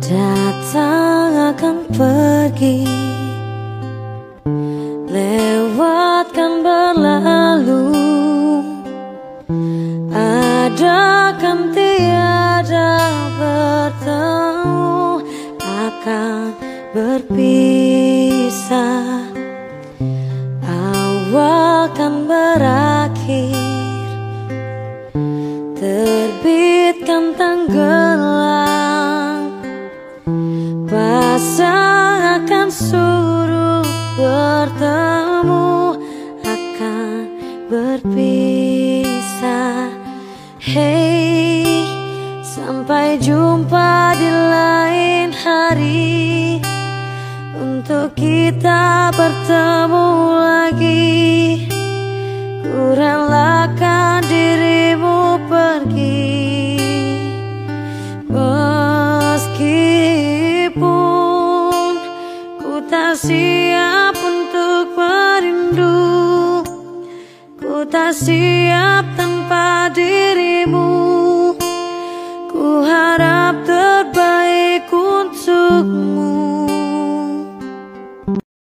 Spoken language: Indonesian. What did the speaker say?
Datang akan pergi. Lewatkan berlalu. Ada kan tiada bertemu. Akan berpisah. Awal kan berakhir. Terbitkan tenggelam akan suruh bertemu Akan berpisah. Hey, sampai jumpa di lain hari. Untuk kita tak siap untuk merindu. Ku tak siap tanpa